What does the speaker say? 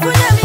kuna